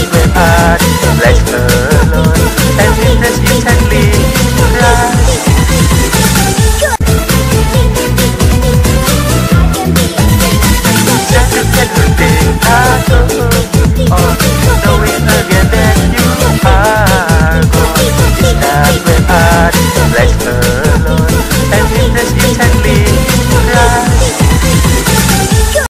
sleeping hard.